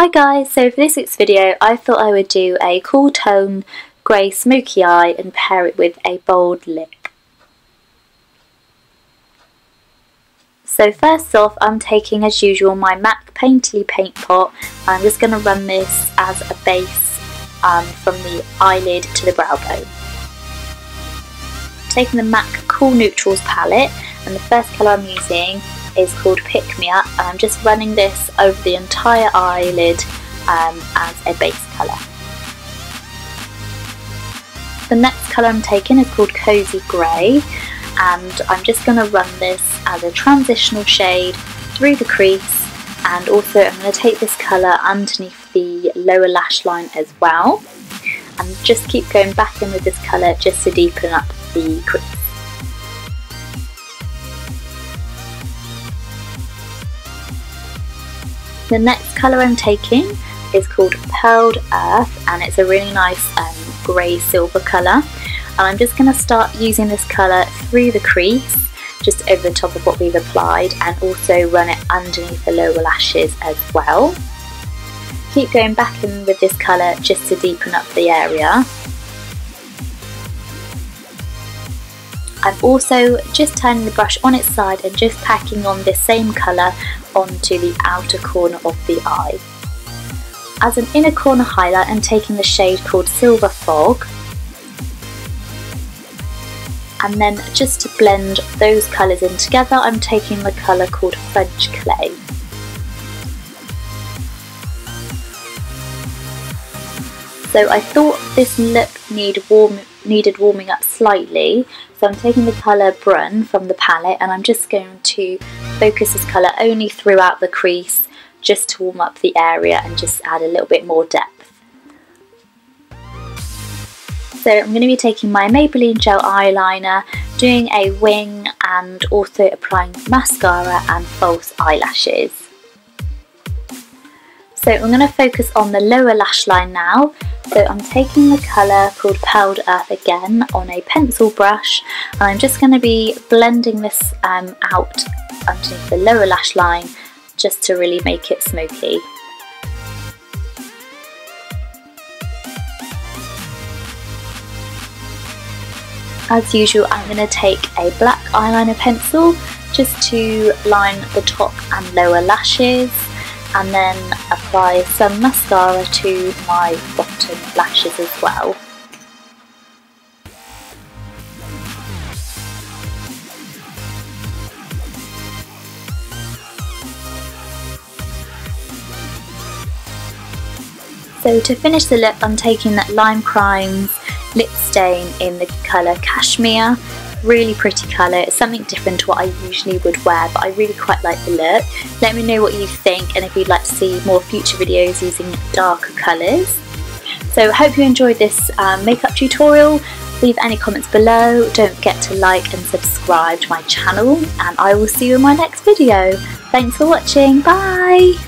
Hi guys, so for this week's video I thought I would do a cool tone grey smoky eye and pair it with a bold lip. So first off I'm taking as usual my MAC Painterly Paint Pot I'm just going to run this as a base um, from the eyelid to the brow bone. Taking the MAC Cool Neutrals palette and the first colour I'm using is called Pick Me Up and I'm just running this over the entire eyelid um, as a base colour. The next colour I'm taking is called Cozy Grey and I'm just going to run this as a transitional shade through the crease and also I'm going to take this colour underneath the lower lash line as well and just keep going back in with this colour just to deepen up the crease. The next colour I'm taking is called Pearled Earth and it's a really nice um, grey silver colour and I'm just going to start using this colour through the crease just over the top of what we've applied and also run it underneath the lower lashes as well. Keep going back in with this colour just to deepen up the area. I'm also just turning the brush on its side and just packing on this same colour onto the outer corner of the eye. As an inner corner highlight I'm taking the shade called Silver Fog and then just to blend those colours in together I'm taking the colour called French Clay. So I thought this lip need warm, needed warming up slightly so I'm taking the colour Brun from the palette and I'm just going to focus this colour only throughout the crease just to warm up the area and just add a little bit more depth. So I'm going to be taking my Maybelline gel eyeliner, doing a wing and also applying mascara and false eyelashes. So I'm going to focus on the lower lash line now. So I'm taking the colour called Pearled Earth again on a pencil brush and I'm just going to be blending this um, out underneath the lower lash line just to really make it smoky. As usual I'm going to take a black eyeliner pencil just to line the top and lower lashes and then apply some mascara to my bottom lashes as well. So to finish the look I'm taking that Lime Crime's lip stain in the colour Cashmere really pretty colour. It's something different to what I usually would wear, but I really quite like the look. Let me know what you think and if you'd like to see more future videos using darker colours. So I hope you enjoyed this um, makeup tutorial. Leave any comments below. Don't forget to like and subscribe to my channel and I will see you in my next video. Thanks for watching. Bye!